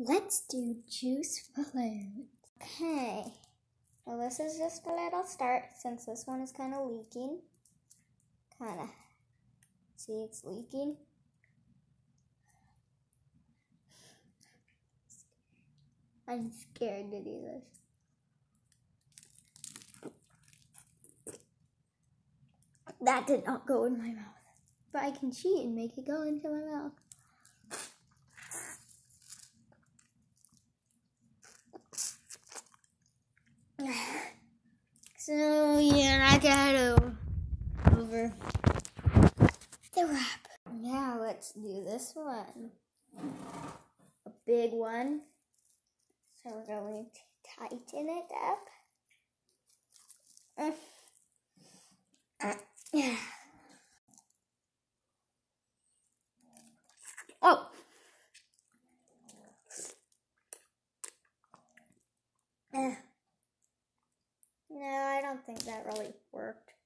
Let's do juice balloons. Okay. Well, this is just a little start since this one is kind of leaking. Kind of. See, it's leaking. I'm scared to do this. That did not go in my mouth. But I can cheat and make it go into my mouth. So yeah, I got over the wrap. Now let's do this one. A big one. So we're going to tighten it up. Uh, yeah. Oh. Eh. No, I don't think that really worked.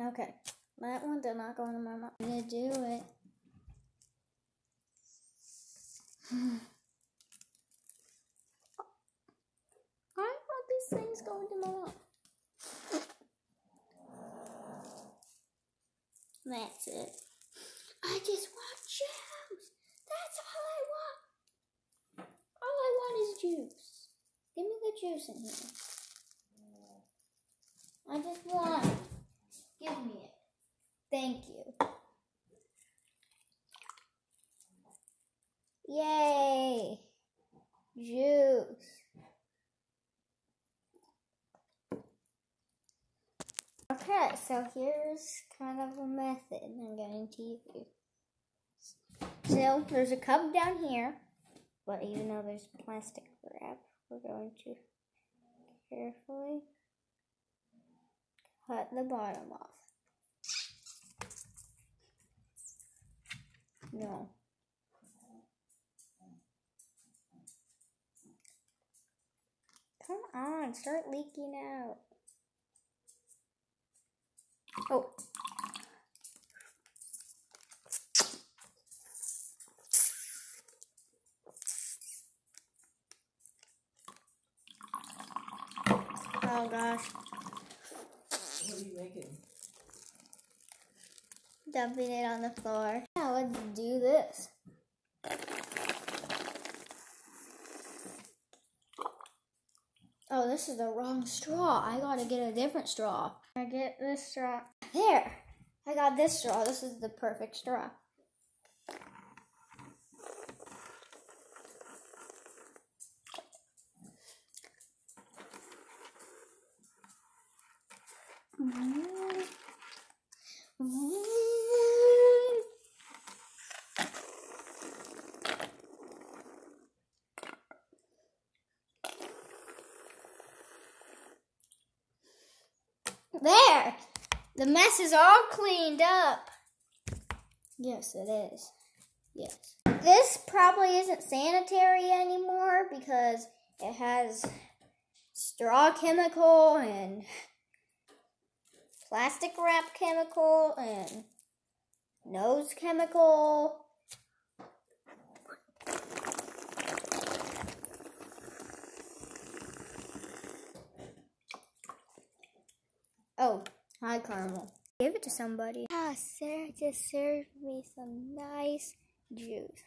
Okay, that one did not go into my mouth. I'm gonna do it. Why are these things going into my mouth? That's it. I just want juice. That's all I want. All I want is juice. Give me the juice in here. I just want. it. Give me it. Thank you. Yay! Juice. Okay, so here's kind of a method I'm going to use. So there's a cup down here, but even though there's plastic wrap, we're going to carefully cut the bottom off. No. Come on, start leaking out. Oh. Oh gosh. What are you making? Dumping it on the floor. Now let's do this. Oh, this is the wrong straw. I gotta get a different straw. I get this straw. There. I got this straw. This is the perfect straw. Mm-hmm. Mm-hmm. There! The mess is all cleaned up. Yes, it is. Yes. This probably isn't sanitary anymore because it has straw chemical and plastic wrap chemical and nose chemical. Oh, hi, Caramel. Give it to somebody. Ah, Sarah just served me some nice juice.